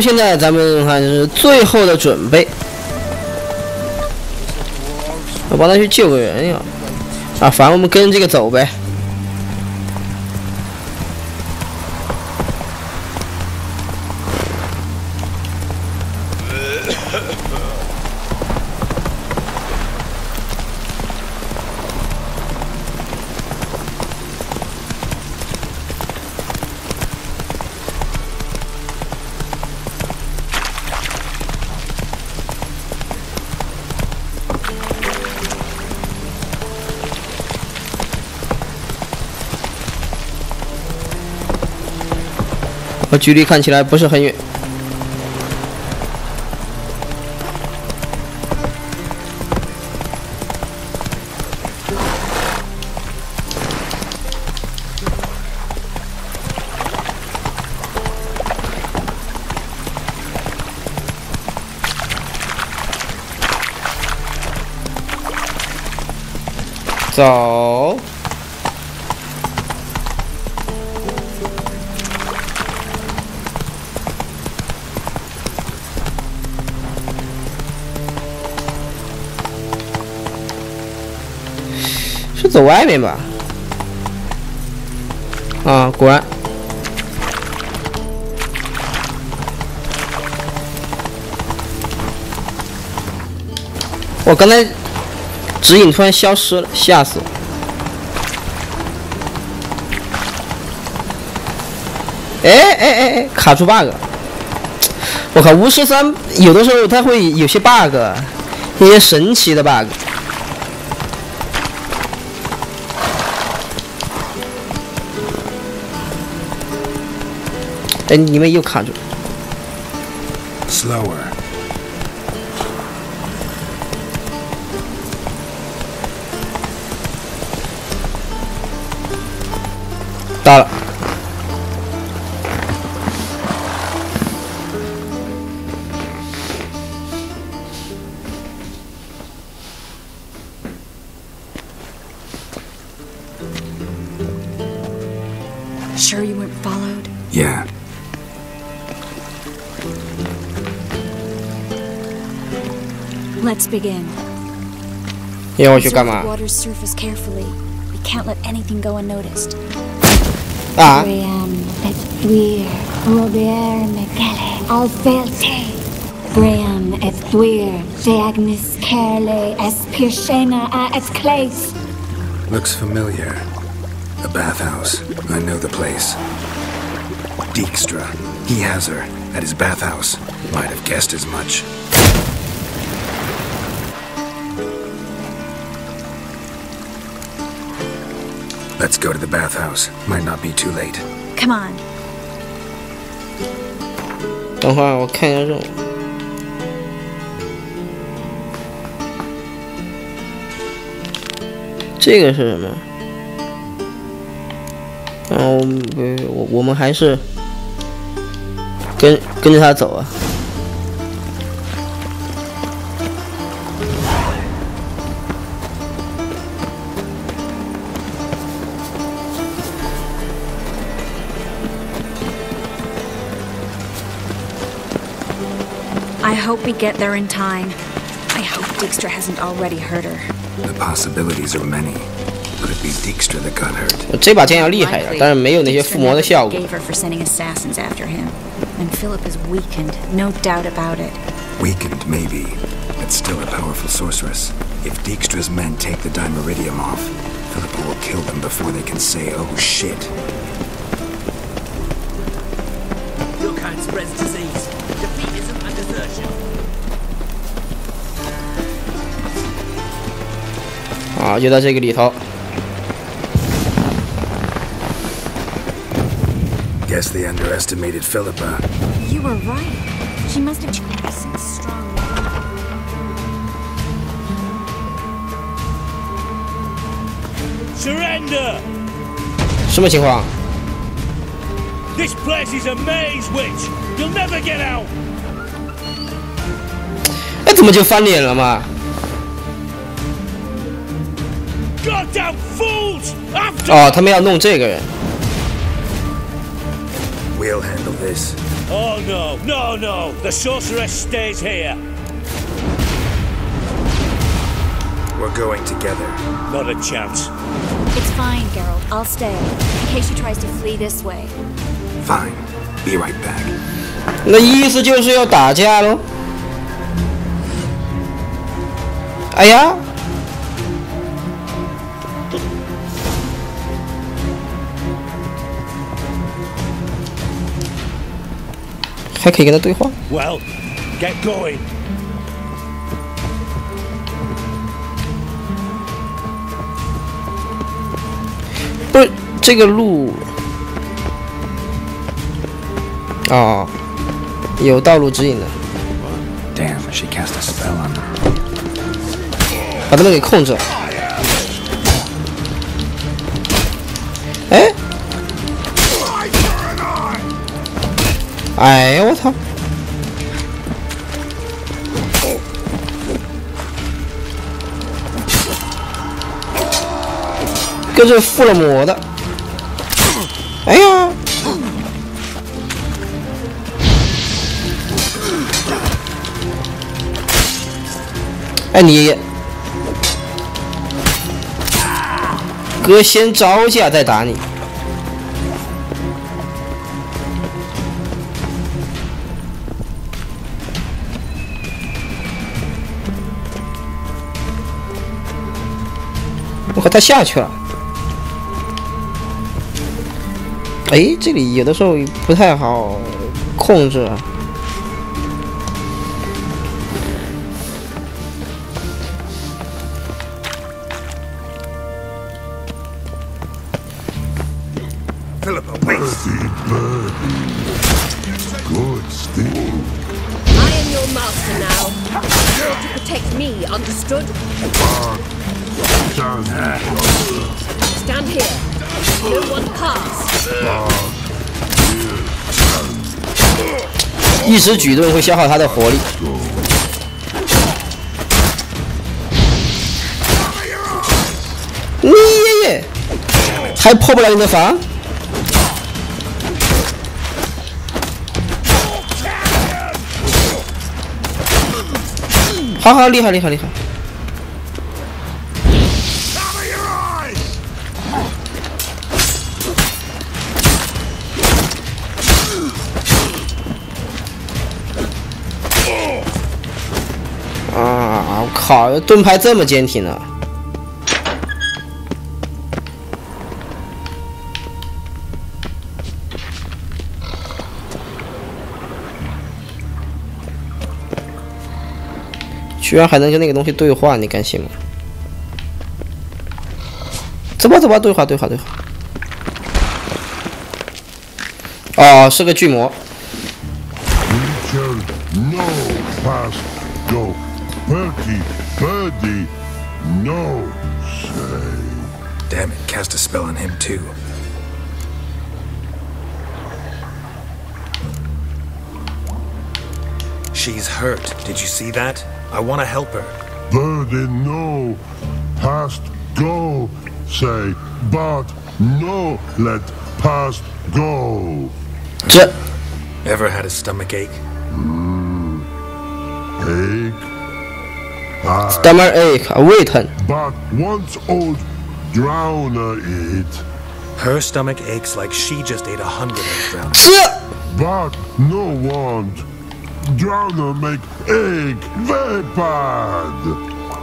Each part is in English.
现在咱们看就是最后的准备，我帮他去救个人呀！啊，反正我们跟这个走呗。距离看起来不是很远。走。走外面吧。啊，果然。我刚才指引突然消失了，吓死我！哎哎哎哎，卡住 bug！我靠，巫师三有的时候它会有些 bug，一些神奇的 bug。哎，你们又卡住。Slower。到了。Sure you weren't followed? Yeah. Let's begin. Yeah, what you come the water's surface carefully. We can't let anything go unnoticed. Ah. Brian, Ethuir, Robert, Mekele, Alfelte. Brian, Ethuir, Deagnis, Kerle, es Esclace. Looks familiar. The bathhouse. I know the place. Dijkstra. He has her at his bathhouse. Might have guessed as much. Let's go to the bathhouse. Might not be too late. Come on. 等会儿我看一下任务。这个是什么？嗯，我们不，我我们还是跟跟着他走啊。 hope we get there in time. I hope Dijkstra hasn't already hurt her. The possibilities are many. Could it be Dijkstra that got hurt? gave her for sending assassins after him, and Philippa is weakened, no doubt about it. Weakened, maybe, but still a powerful sorceress. If Dijkstra's men take the dimeritium off, Philippa will kill them before they can say, "Oh shit." You can't spread disease. 啊，就在这个里头。 Guess they underestimated Philippa. You were right. She must have chosen strong. Surrender! 什么情况？ This place is a maze, witch! You'll never get out! 哎，怎么就翻脸了嘛？ 哦，他们要弄这个人。 We'll handle this. Oh no, no, no! The sorceress stays here. We're going together. Not a chance. It's fine, Geralt. I'll stay. In case she tries to flee this way. Fine. Be right back. 那意思就是要打架喽。哎呀， 还可以跟他对话。Well, get going. 不是这个路哦，有道路指引的，Damn, she cast a spell on them. 把他们给控制了。哎，哎呀，我操！跟这附了魔的，哎呀！哎你，哥先招架再打你。他下去了。哎，这里有的时候不太好控制啊。Philippa, wait! Good sting. I am your master now. You're to protect me, understood? Stand Stand here. No one pass. 一时举动会消耗他的活力。你爷爷还破不了你的防？好好，厉害厉害厉害！啊！我靠，盾牌这么坚挺呢？居然还能跟那个东西对话，你敢信吗？走吧走吧，对话对话对话。哦，是个巨魔。 Creature, no past go. Perky, birdie, no say. Damn it, cast a spell on him too. She's hurt. Did you see that? I want to help her. Birdie, no. Past go, say. But no, let past go. J Ever had a stomach ache? Mm. Ache? I stomach ache, ah, awaken. But once old drowner eat. Her stomach aches like she just ate a hundred of drowners. but no one. Drowner make egg very bad.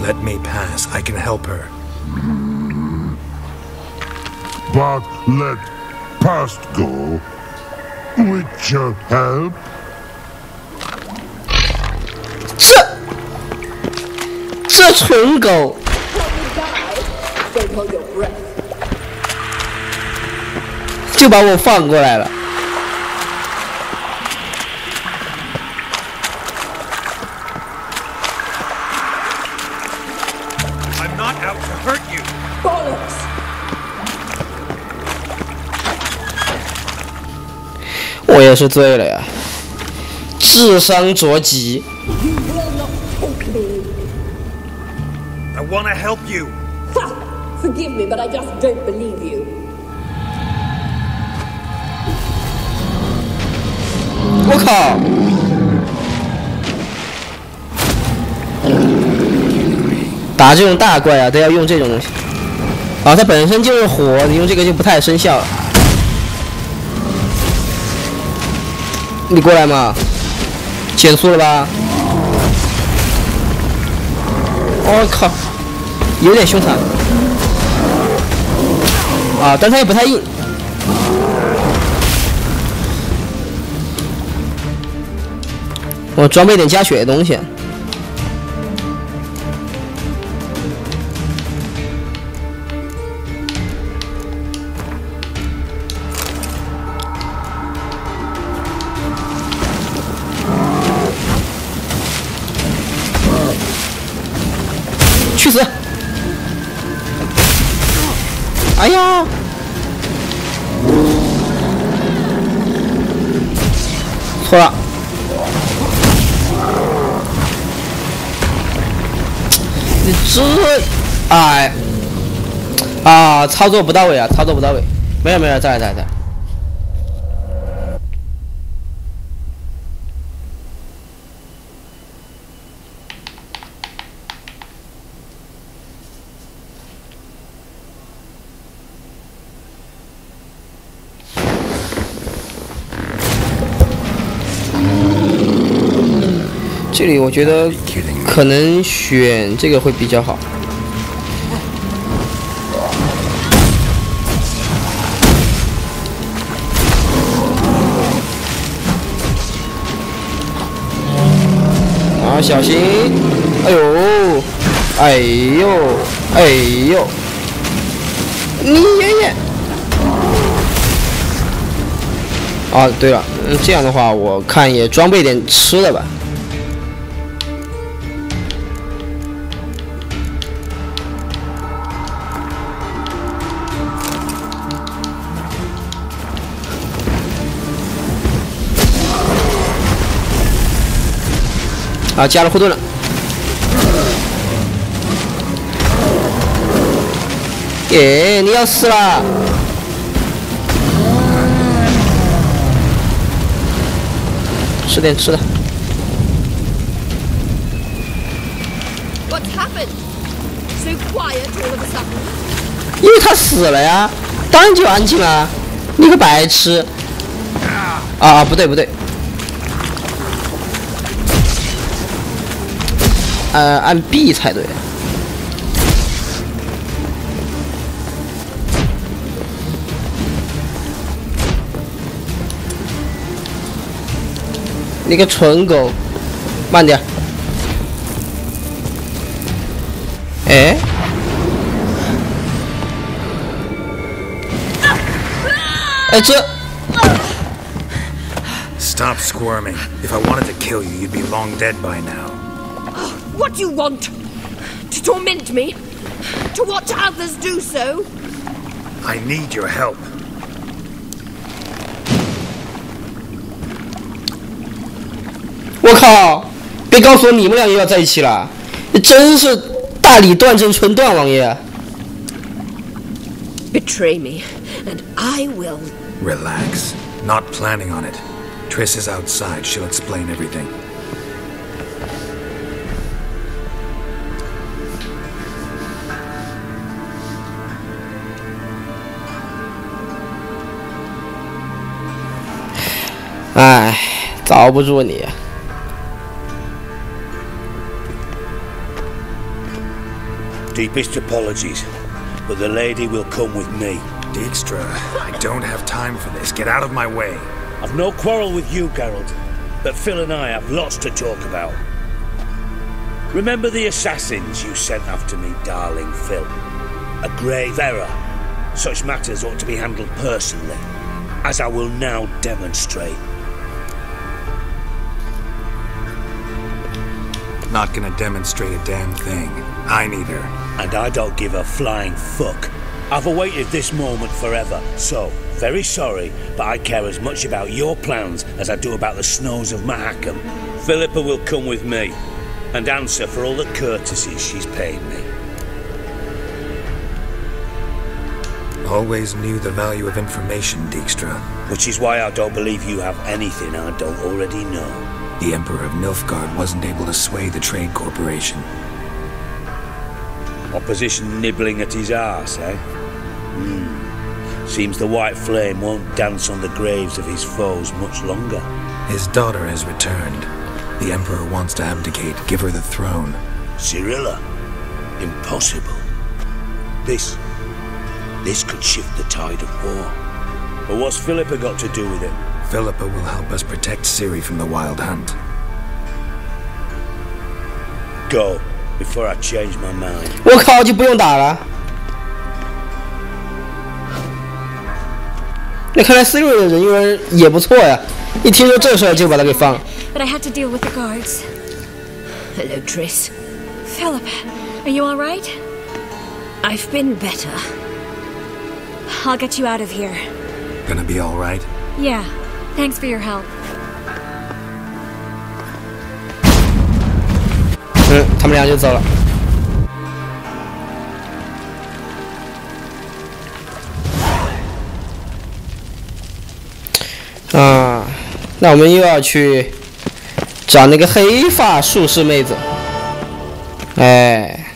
Let me pass. I can help her. But let past go. Witcher help. 这这蠢狗， Don't hold your breath. 就把我放过来了。 out to hurt you. Bollocks! 我也是醉了呀，智商着急。 You will not take me. I want to help you. Ha! Forgive me, but I just don't believe you. 靠！ 打这种大怪啊，都要用这种东西。啊，它本身就是火，你用这个就不太生效。你过来嘛，减速了吧？我、靠，有点凶残。啊，但它也不太硬。我装备点加血的东西。哎呀！错了。你这，哎，啊，操作不到位啊，操作不到位。没有没有，在在在。我觉得可能选这个会比较好。啊，小心！哎呦，哎呦，哎呦，你爷爷！啊，对了，这样的话，我看也装备点吃的吧。啊，加了护盾了。耶，你要死了！吃点吃的。What's happened? Quiet all of a sudden. 因为他死了呀，当然就安静了。你个白痴！啊啊，不对不对。呃，按 B 才对。你个蠢狗，慢点。哎，哎这 Stop squirming. If I wanted to kill you, you'd be long dead by now. What do you want? To torment me? To watch others do so? I need your help. 我靠！别告诉我你们俩又要在一起了，你真是大理断正春段王爷。 Betray me, and I will. Relax. Not planning on it. Triss is outside. She'll explain everything. 遭不住你。 Deepest apologies, but the lady will come with me. Dijkstra, I don't have time for this. Get out of my way. I've no quarrel with you, Geralt, but Phil and I have lots to talk about. Remember the assassins you sent after me, darling Phil? A grave error. Such matters ought to be handled personally, as I will now demonstrate. Not gonna demonstrate a damn thing. I need her. And I don't give a flying fuck. I've awaited this moment forever, so, very sorry, but I care as much about your plans as I do about the snows of Mahakam. Philippa will come with me and answer for all the courtesies she's paid me. always knew the value of information, Dijkstra. Which is why I don't believe you have anything I don't already know. The Emperor of Nilfgaard wasn't able to sway the Trade Corporation. Opposition nibbling at his arse, eh? Hmm. Seems the White Flame won't dance on the graves of his foes much longer. His daughter has returned. The Emperor wants to abdicate, give her the throne. Cirilla? Impossible. This... This could shift the tide of war. But what's Philippa got to do with it? Philippa will help us protect Ciri from the Wild Hunt. Go, before I change my mind. 我靠，就不用打了。那看来 Ciri 的人缘也不错呀，一听说这事儿就把他给放了。But I had to deal with the guards. Hello, Triss. Philippa, are you all right? I've been better. I'll get you out of here. Gonna be all right? Yeah. Thanks for your help. 嗯，他们俩就走了。啊，那我们又要去找那个黑发术士妹子。哎，